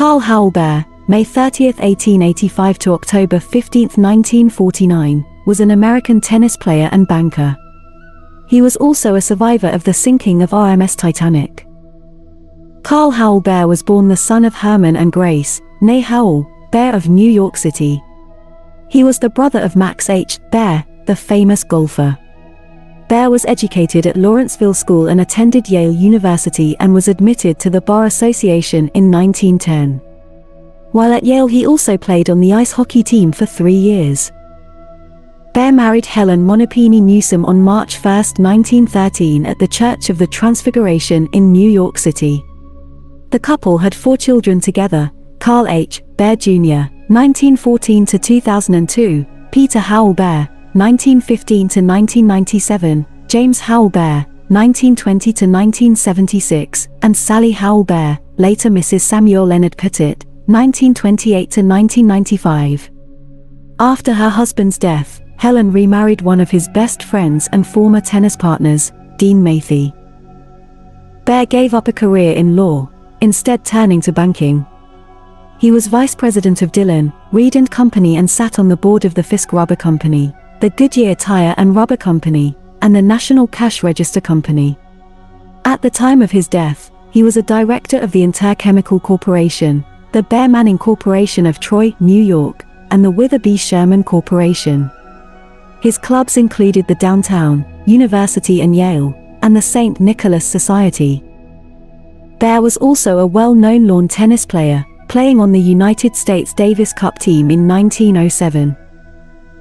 Karl Howell Behr, May 30, 1885 to October 15, 1949, was an American tennis player and banker. He was also a survivor of the sinking of RMS Titanic. Karl Howell Behr was born the son of Herman and Grace, née Howell, Behr of New York City. He was the brother of Max H. Behr, the famous golfer. Behr was educated at Lawrenceville School and attended Yale University and was admitted to the Bar Association in 1910. While at Yale he also played on the ice hockey team for three years. Behr married Helen Monypeny Newsom on March 1, 1913 at the Church of the Transfiguration in New York City. The couple had four children together, Karl H. Behr Jr., 1914-2002, Peter Howell Behr, 1915 to 1997, James Howell Behr, 1920 to 1976, and Sally Howell Behr, later Mrs. Samuel Leonard Pettit, 1928 to 1995. After her husband's death, Helen remarried one of his best friends and former tennis partners, Dean Mathey. Behr gave up a career in law, instead turning to banking. He was vice president of Dillon, Read and Company and sat on the board of the Fisk Rubber Company, the Goodyear Tire and Rubber Company, and the National Cash Register Company. At the time of his death, he was a director of the Interchemical Corporation, the Behr Manning Corporation of Troy, New York, and the Wither Sherman Corporation. His clubs included the Downtown, University and Yale, and the St. Nicholas Society. Behr was also a well-known lawn tennis player, playing on the United States Davis Cup team in 1907.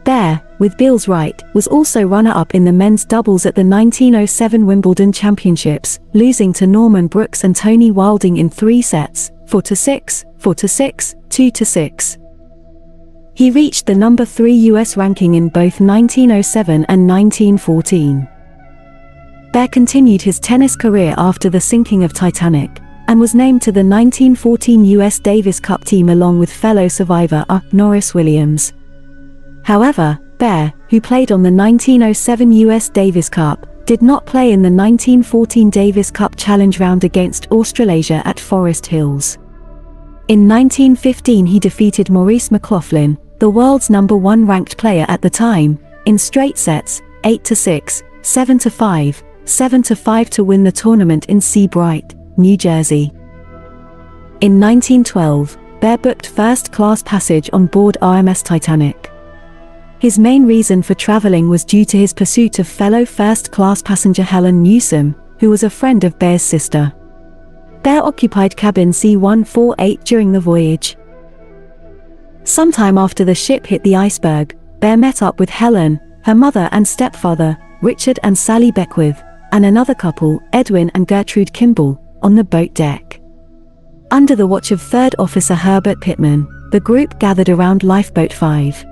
Behr, with Beals Wright, was also runner-up in the men's doubles at the 1907 Wimbledon Championships, losing to Norman Brooks and Tony Wilding in three sets, 4-6, 4-6, 2-6. He reached the number 3 US ranking in both 1907 and 1914. Behr continued his tennis career after the sinking of Titanic, and was named to the 1914 US Davis Cup team along with fellow survivor R. Norris Williams. However, Behr, who played on the 1907 US Davis Cup, did not play in the 1914 Davis Cup Challenge round against Australasia at Forest Hills. In 1915 he defeated Maurice McLoughlin, the world's number one ranked player at the time, in straight sets, 8-6, 7-5, 7-5 to win the tournament in Seabright, New Jersey. In 1912, Behr booked first-class passage on board RMS Titanic. His main reason for traveling was due to his pursuit of fellow first-class passenger Helen Newsom, who was a friend of Behr's sister. Behr occupied cabin C-148 during the voyage. Sometime after the ship hit the iceberg, Behr met up with Helen, her mother and stepfather, Richard and Sally Beckwith, and another couple, Edwin and Gertrude Kimball, on the boat deck. Under the watch of Third Officer Herbert Pitman, the group gathered around Lifeboat 5.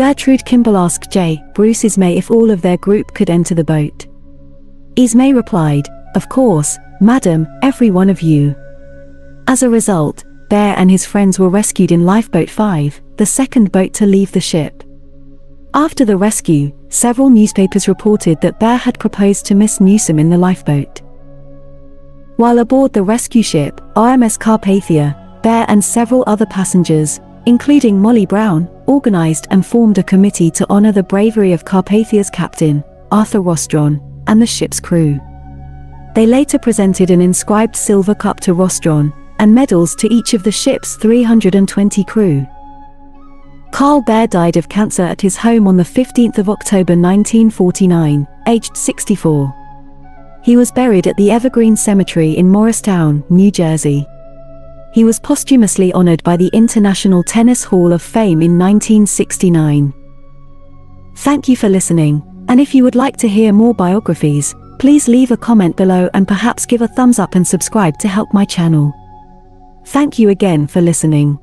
Gertrude Kimball asked J. Bruce Ismay if all of their group could enter the boat. Ismay replied, Of course, madam, every one of you. As a result, Behr and his friends were rescued in Lifeboat 5, the second boat to leave the ship. After the rescue, several newspapers reported that Behr had proposed to Miss Newsom in the lifeboat. While aboard the rescue ship, RMS Carpathia, Behr and several other passengers, including Molly Brown, organized and formed a committee to honor the bravery of Carpathia's captain, Arthur Rostron, and the ship's crew. They later presented an inscribed silver cup to Rostron, and medals to each of the ship's 320 crew. Karl Behr died of cancer at his home on 15 October 1949, aged 64. He was buried at the Evergreen Cemetery in Morristown, New Jersey. He was posthumously honored by the International Tennis Hall of Fame in 1969. Thank you for listening, and if you would like to hear more biographies, please leave a comment below and perhaps give a thumbs up and subscribe to help my channel. Thank you again for listening.